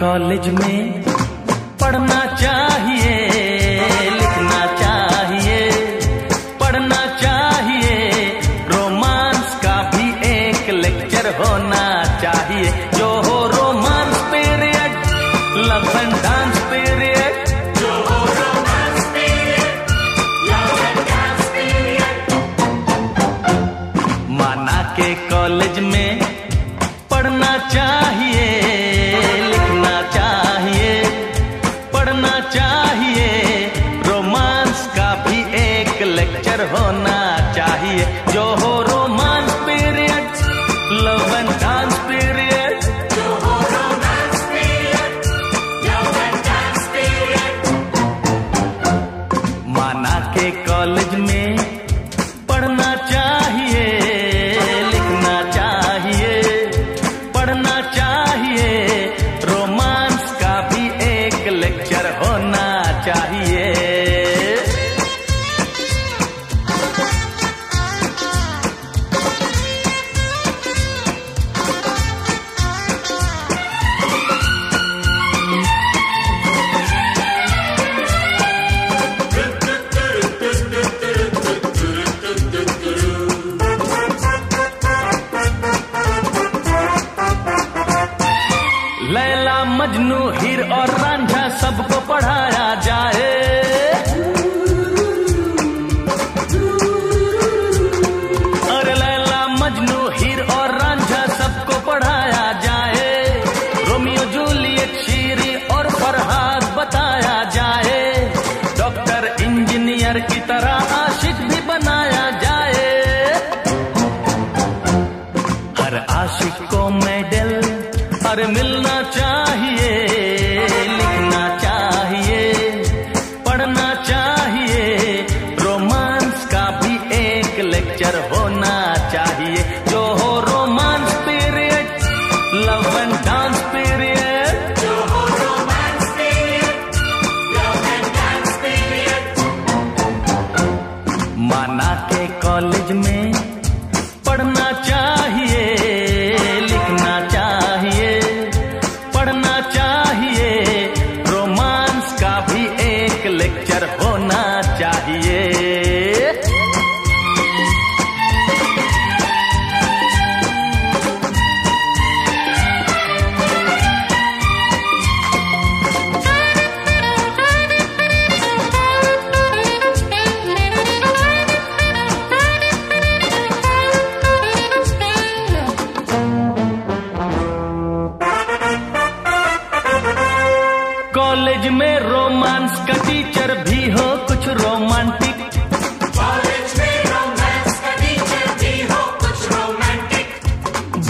College में पढ़ना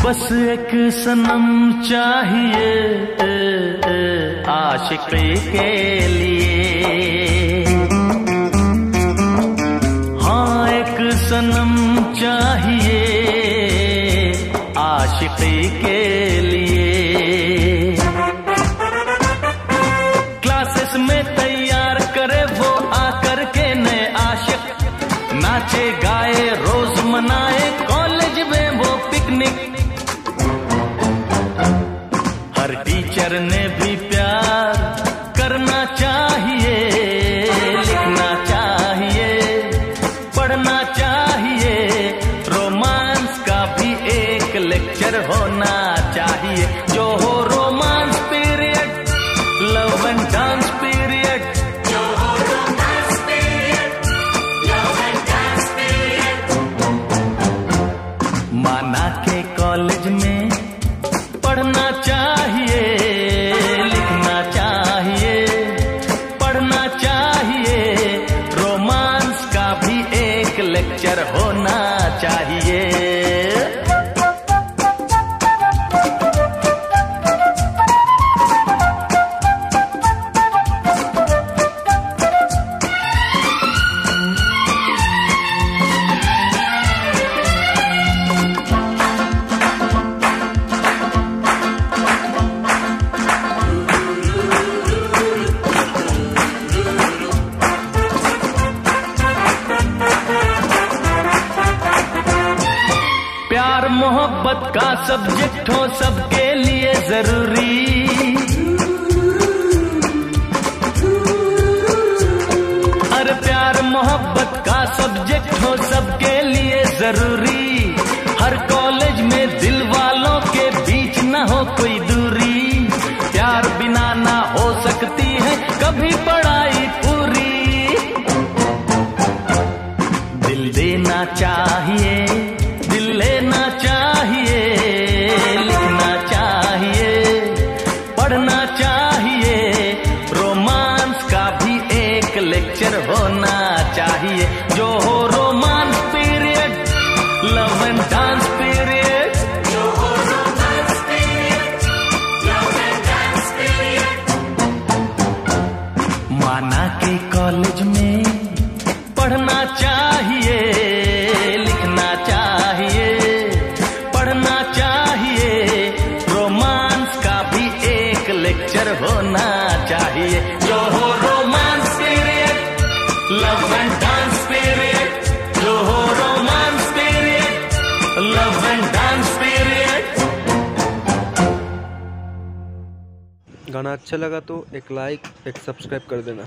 बस एक सनम चाहिए ए, ए, के लिए। हाँ एक सनम चाहिए आशिक के लिए। क्लासेस में टीचर ने भी प्यार करना चाहिए लिखना चाहिए पढ़ना चाहिए। रोमांस का भी एक लेक्चर होना चाहिए। जो हो romance period love and dance period माना के कॉलेज में पढ़ना चाहिए। मोहब्बत का सब्जेक्ट हो सबके लिए ज़रूरी। गाना अच्छा लगा तो एक लाइक एक सब्सक्राइब कर देना।